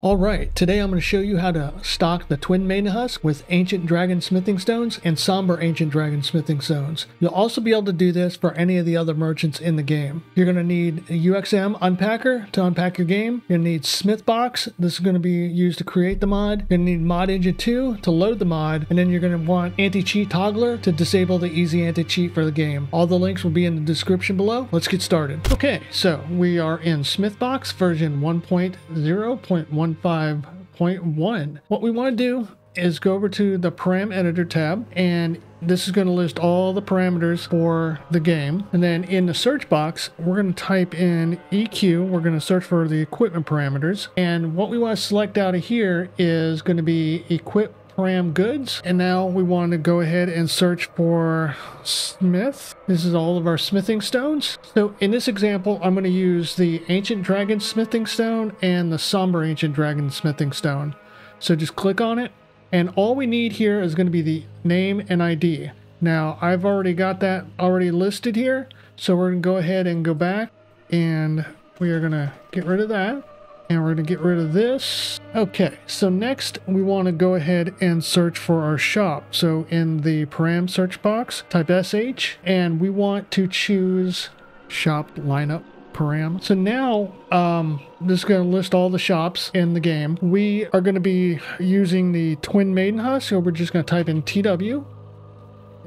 Alright, today I'm going to show you how to stock the Twin Maiden Husk with Ancient Dragon Smithing Stones and Somber Ancient Dragon Smithing Stones. You'll also be able to do this for any of the other merchants in the game. You're going to need a UXM Unpacker to unpack your game. You're going to need Smithbox. This is going to be used to create the mod. You're going to need Mod Engine 2 to load the mod. And then you're going to want Anti-Cheat Toggler to disable the easy anti-cheat for the game. All the links will be in the description below. Let's get started. Okay, so we are in Smithbox version 1.0.1 1.5.1. What we want to do is go over to the param editor tab and this is going to list all the parameters for the game and then in the search box we're going to type in EQ we're going to search for the equipment parameters and what we want to select out of here is going to be equip Param goods. And now we want to go ahead and search for smith. This is all of our smithing stones. So in this example, I'm going to use the ancient dragon smithing stone and the somber ancient dragon smithing stone. So just click on it. And all we need here is going to be the name and ID. Now I've already got that already listed here. So we're going to go ahead and go back and we are going to get rid of that. And we're going to get rid of this. Okay, so next we want to go ahead and search for our shop. So in the param search box, type SH, and we want to choose shop lineup param. So now um, this is going to list all the shops in the game. We are going to be using the Twin Maiden Husk, so we're just going to type in TW.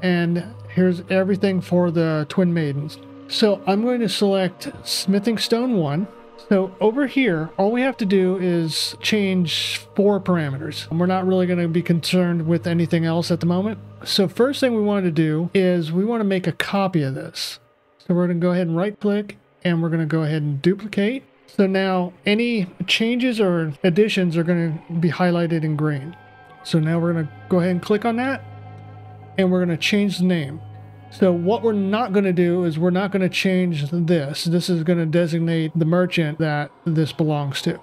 And here's everything for the Twin Maidens. So I'm going to select Smithing Stone 1. So over here, all we have to do is change four parameters. We're not really going to be concerned with anything else at the moment. So first thing we want to do is we want to make a copy of this. So we're going to go ahead and right click and we're going to go ahead and duplicate. So now any changes or additions are going to be highlighted in green. So now we're going to go ahead and click on that and we're going to change the name. So what we're not going to do is we're not going to change this. This is going to designate the merchant that this belongs to.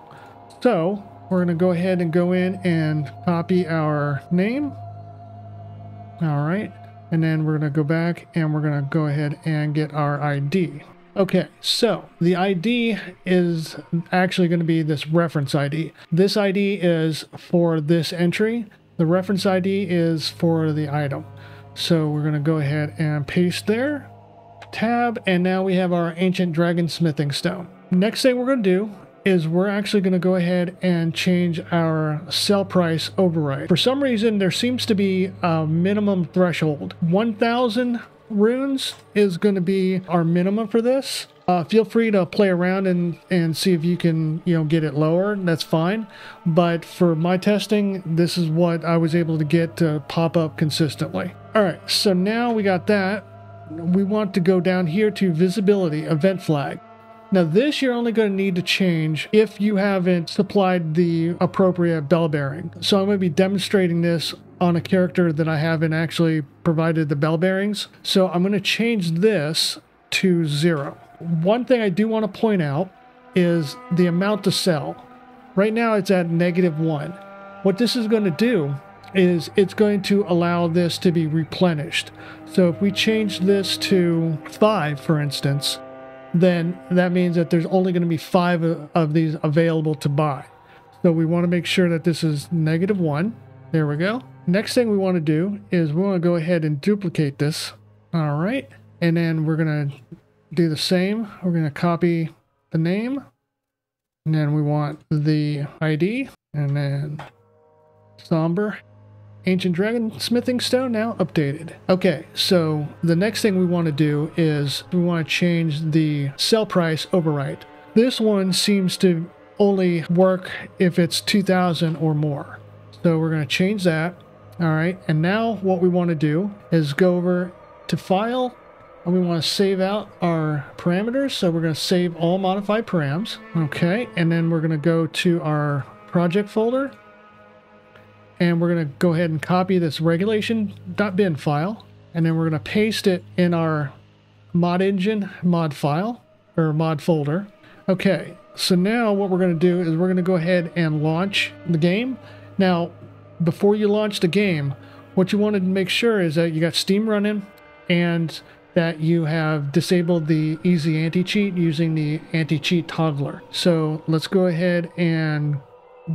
So we're going to go ahead and go in and copy our name. All right. And then we're going to go back and we're going to go ahead and get our ID. Okay, so the ID is actually going to be this reference ID. This ID is for this entry. The reference ID is for the item. So we're going to go ahead and paste there, tab, and now we have our ancient dragon smithing stone. Next thing we're going to do is we're actually going to go ahead and change our sell price override. For some reason, there seems to be a minimum threshold. 1,000 runes is going to be our minimum for this. Uh, feel free to play around and, and see if you can, you know, get it lower. That's fine. But for my testing, this is what I was able to get to pop up consistently. All right, so now we got that. We want to go down here to visibility, event flag. Now this you're only going to need to change if you haven't supplied the appropriate bell bearing. So I'm going to be demonstrating this on a character that I haven't actually provided the bell bearings. So I'm going to change this to zero. One thing I do want to point out is the amount to sell. Right now it's at negative one. What this is going to do is it's going to allow this to be replenished. So if we change this to five, for instance, then that means that there's only going to be five of these available to buy. So we want to make sure that this is negative one. There we go. Next thing we want to do is we want to go ahead and duplicate this. All right. And then we're going to do the same. We're going to copy the name and then we want the ID and then somber ancient dragon smithing stone now updated. Okay, so the next thing we want to do is we want to change the sell price override. This one seems to only work if it's 2000 or more. So we're going to change that. All right, and now what we want to do is go over to file and we want to save out our parameters. So we're going to save all modified params. Okay. And then we're going to go to our project folder and we're going to go ahead and copy this regulation.bin file. And then we're going to paste it in our mod engine mod file or mod folder. Okay. So now what we're going to do is we're going to go ahead and launch the game. Now, before you launch the game, what you want to make sure is that you got Steam running and that you have disabled the easy anti-cheat using the anti-cheat toggler. So let's go ahead and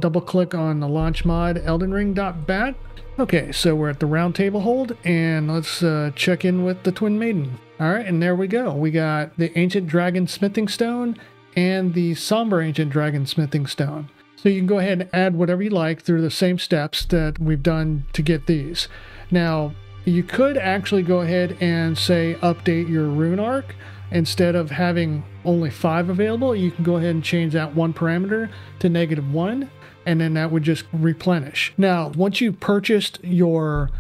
double click on the launch mod eldenring.bat. Okay, so we're at the round table hold, and let's uh, check in with the Twin Maiden. All right, and there we go. We got the Ancient Dragon Smithing Stone and the Somber Ancient Dragon Smithing Stone. So you can go ahead and add whatever you like through the same steps that we've done to get these. Now, you could actually go ahead and say update your rune arc. Instead of having only five available, you can go ahead and change that one parameter to negative one, and then that would just replenish. Now, once you've purchased your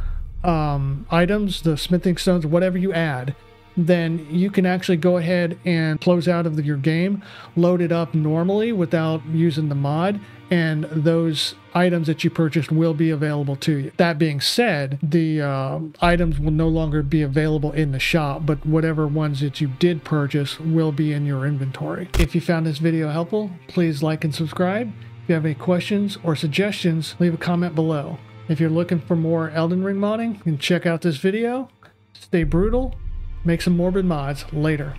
um, items, the smithing stones, whatever you add, then you can actually go ahead and close out of your game, load it up normally without using the mod, and those items that you purchased will be available to you. That being said, the uh, items will no longer be available in the shop, but whatever ones that you did purchase will be in your inventory. If you found this video helpful, please like and subscribe. If you have any questions or suggestions, leave a comment below. If you're looking for more Elden Ring modding, you can check out this video. Stay brutal, make some morbid mods later.